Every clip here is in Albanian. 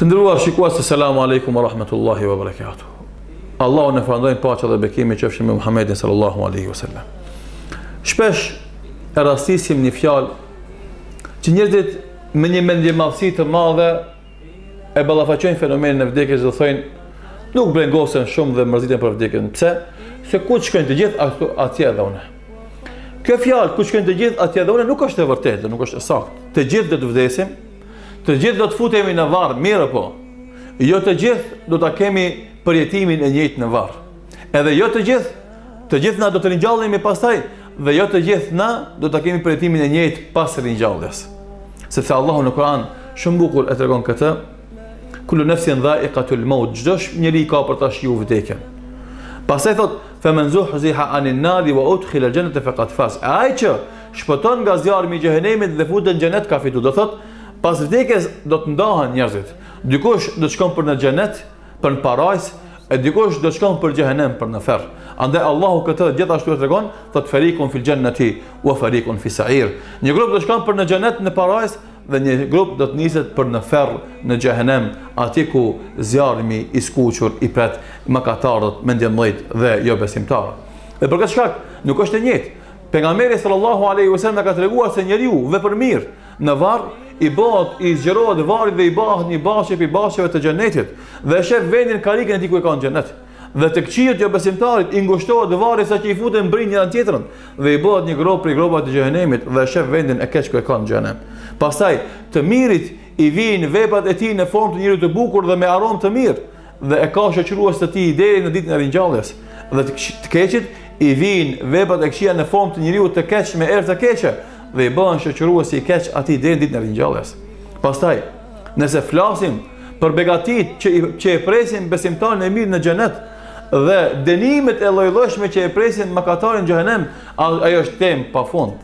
Të nderuar shikues, es selamu alaikum wa rahmetullahi wa barakatuh. Allahu na frymëzoftë paqja dhe bekimi qofshin me Muhammedin sallallahu alaihi wa sallam. Shpesh e rastisim një fjalë që njerëzit me një mendjemadhësi të madhe e ballafaqojnë fenomenin e vdekjes dhe thonë nuk brengosem shumë dhe mërzitem për vdekjen. Pse? Se ku shkojnë të gjithë atje edhe unë. Kjo fjalë ku shkojnë të gjithë atje edhe unë nuk është e vërtetë, nuk është e saktë. Të gjithë do të vdesim, të gjithë do të futemi në varr, mirëpo jo të gjithë do ta kemi përjetimin e njëjtë në varr. Edhe jo të gjithë, të gjithë na do të ringjallemi pastaj, Dhe jo të gjithë na do ta kemi përjetimin e njëjtë pas ringjalljes. Sepse Allahu në Kur'an shumë bukur e tregon këtë. Kullu nafsin dha'ikatul maut. Çdo njeri ka për ta shijuar vdekjen. Pastaj thotë, "Fa man zuhziha 'anil nari wa udkhilal jannata faqad faz." Ai që shpëton nga zjarri i xhehenemit dhe futet në xhenet ka fituar. Do thotë, pas vdekjes do të ndahen njerëzit. Dikush do të shkon për në xhenet, për në parajsë, e dikush do të shkon për në xhehenem për në ferr. Andaj Allahu këtë gjithashtu e tregon, thotë ferikun fil jannati wa ferikun fi sa'ir. Një grup do të shkon për në xhenet në parajsë dhe një grup do të niset për në ferr në xhehenem, aty ku zjarrmi i skuqur i pret mëkatarët mendjemëdhenjt dhe jobesimtarët. Dhe për këtë shkak nuk është e njëjtë. Pejgamberi sallallahu alaihi wasallam ka treguar se njeriu vepërmirë Në varr i bëhet, i zgjerohet varri dhe i bëhet një bahçe prej bahçeve të xhenetit dhe e shef vendin karikën e tij ku e ka në xhenet. Dhe të keqit jobesimtarit i ngushtohet varri saqë i futen brinjët në njëra-tjetrën dhe i bëhet një gropë prej gropave të xhehenemit dhe e shef vendin e keq ku e ka në xhehenem. Pastaj të mirit i vijnë veprat e tij në formë të njeriut të bukur dhe me aromë të mirë. dhe e ka shoqërues të tij deri në ditën e ringjalljes dhe të keqit i vijnë veprat e këqija në formë të njeriut të keq me erë të keqe dhe i bëhen shoqërues i keq atij deri në ditën e ringjalljes pastaj nëse flasim për begatitë që i, që e presin besimtarin e mirë në xhenet dhe dënimet e lloj-llojshme që e presin mëkatarin në xhehenem ajo është temë pa fund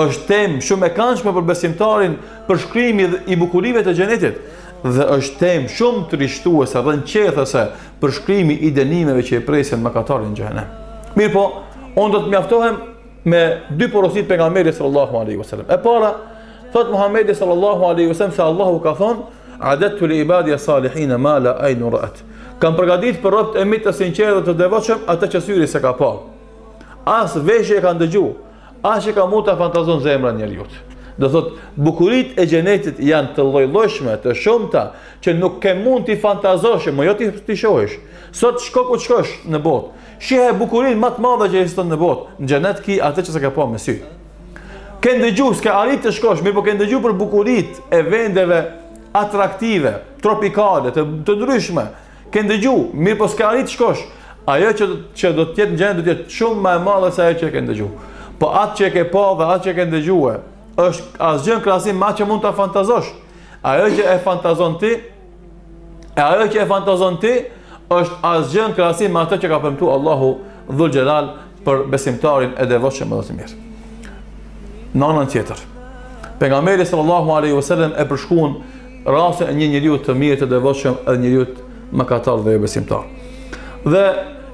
Është temë shumë e këndshme për besimtarin përshkrimi i bukurive të xhenetit dhe është temë shumë trishtuese rrëqethëse përshkrimi i dënimeve që i presin mëkatarin në xhehenem. Mirëpo, unë do të mjaftohem me dy porosi të Pejgamberit sallallahu aleyhi wasallam. E para, thotë Muhammedi sallallahu aleyhi wasallam se Allahu ka thonë, a'dedtu li ibadije salihine ma la ajnun re'et. Kam përgatit për robt e mi të sinqertë dhe të devotshëm atë që syri s'e ka pa. As veshi e ka ndëgju, As që ka mund ta fantazon zemra e njeriut. Do thot, bukurit e xhenetit janë të lloj-llojshme, të shumta që nuk ke mund t'i fantazosh, më jo ti t'i shohësh. Sot shko ku t'shkosh në botë, shihe bukurinë më të madhe që ekziston në botë. Në xhenet ki atë që s'e ke pa me sy. Ke ndëgju, s'ke arrit të shkosh, mirëpo ke ndëgju për bukurit e vendeve atraktive, tropikale, të, të ndryshme. Ke ndëgju, mirëpo s'ke arrit t'shkosh. Ajo që, që do të jetë në xhenet do të jetë shumë më e madhe se ajo që e ke ndëgju. Po atë që e ke pa dhe atë që e ke ndëgju e, është asgjë n'krahasim me atë që mund ta fantazosh. Ajo që e fantazon ti, e ajo që e fantazon ti, është asgjë n'krahasim me atë që ka premtu Allahu dhul xhelal për besimtarin e devotshëm dhe të mirë. Në anën tjetër, pejgamberi sallallahu alaihi wasallam e përshkruan rastin e një njeriu të mirë të devotshëm dhe njeriut mëkatar dhe jobesimtar. Dhe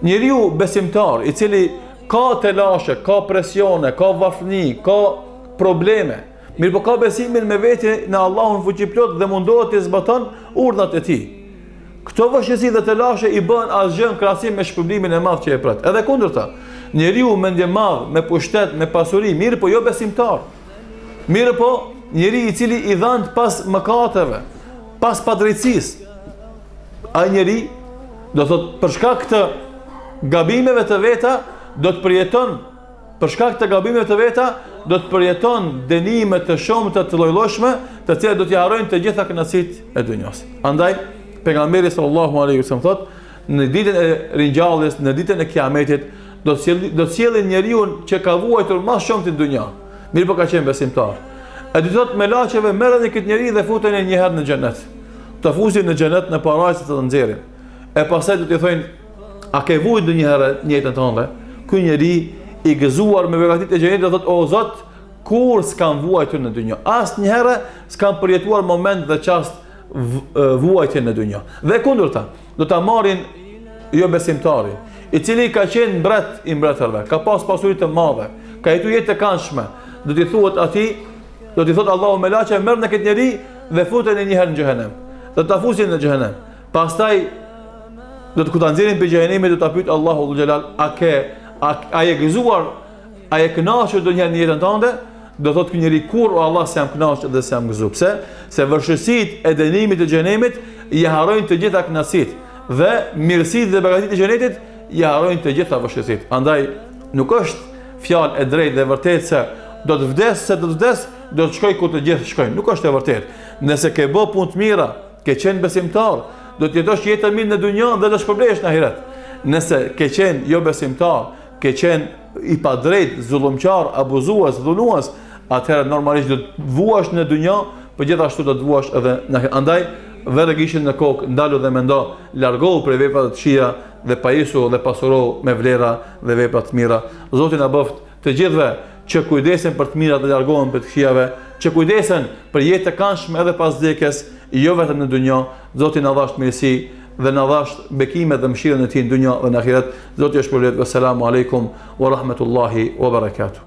njeriu besimtar i cili ka telashe, ka presione, ka varfni, ka probleme, Mirëpo ka besimin me veti në Allahun fuqiplot dhe mundohet t'i zbaton urdhnat e tij. Këto vështirësi dhe telashe i bëhen asgjë në krahasim me shpërblimin e madh që e pret. E kundërta, njeriu mendjemadh, me pushtet, me pasuri, mirëpo jobesimtar. Mirëpo, njeri i cili i dhënë pas mëkateve, pas padrejtësisë. Ai njeri do thot për shkak të gabimeve të veta do të përjeton Për shkak të gabimeve të veta, do të përjeton dënime të shumta të llojllojshme, të cilat do t'i harrojnë të gjitha kënaqësitë e dunjas. Andaj pejgamberi sallallahu alaihi wasallam thotë, në ditën e ringjalljes, në ditën e kiametit, do të sjellin do të sjellin njeriun që ka vuajtur më së shumti n'dunja. Mirëpo ka qenë besimtar. E do t'i thotë melaqeve merrni këtë njeri dhe futeni një herë në xhenet. Do ta fusin në xhenet në parajsë do ta nxjerrin. E pastaj do t'i thonë A ke vujt ndonjëherë n'jetën tonde? Ky njeri i gëzuar me begatit e xhenetit do thot, o zot, kurrë s'kam vuajtur në dynja? Asnjëherë s'kam përjetuar moment dhe çast vuajtje në dynja. Dhe e kundërta, do ta marrin jobesimtarin, i cili ka qenë mbret i mbretërve, ka pas pasuri të madhe, ka jetu jetë të kandshme, do t'i thuhet atij, do t'i thot Allahu melaqeve, merrne këtë njeri dhe futeni njëherë në xhehenem. Dhe do ta fusin në xhehenem. Pastaj do të kur ta nxjerrin prej xhehenemit do ta pyet Allahu dhul xhelal a ke a, a je gëzuar a je kënaqur ndonjëherë në jetën tënde do thotë ky njeri kurrë o Allah s'jam kënaqur dhe s'jam gëzuar pse se vështirësitë e dënimit të xhehenemit i harrojnë të gjitha kënaqësitë dhe mirësitë dhe begatitë e xhenetit i harrojnë të gjitha vështirësitë andaj nuk është fjalë e drejtë dhe e vërtetë se do të vdes se do të vdes do të shkoj ku të gjithë shkojnë nuk është e vërtetë nëse ke bë punë të mira Ke qenë besimtar, do të jetosh jetën mirë në dynja dhe do të shpërblehesh në ahiret. Nëse ke qenë jo besimtar, ke qenë i padrejtë, zullumqar, abuzues, dhunues, atëherë normalisht do të vuash në dynja, por gjithashtu do të vuash edhe në ahiret. Andaj vërë gishtin në kokë, ndalu dhe mendo, largohu prej veprave të këqija dhe pajisu dhe pasurohu me vlera dhe vepra të mira. Zoti na bëftë Të gjithëve që kujdesen për të mira dhe largohen prej të këqijave, që kujdesen për jetë të kandshme edhe pas vdekjes, jo vetëm në dynja, Zoti na dhashtë mirësi dhe na dhashtë bekimet dhe mëshirën e Tij në dynja dhe në ahiret. Zoti ju shpërbleftë. Veselamu alejkum wa rahmetullahi wa barakatuh.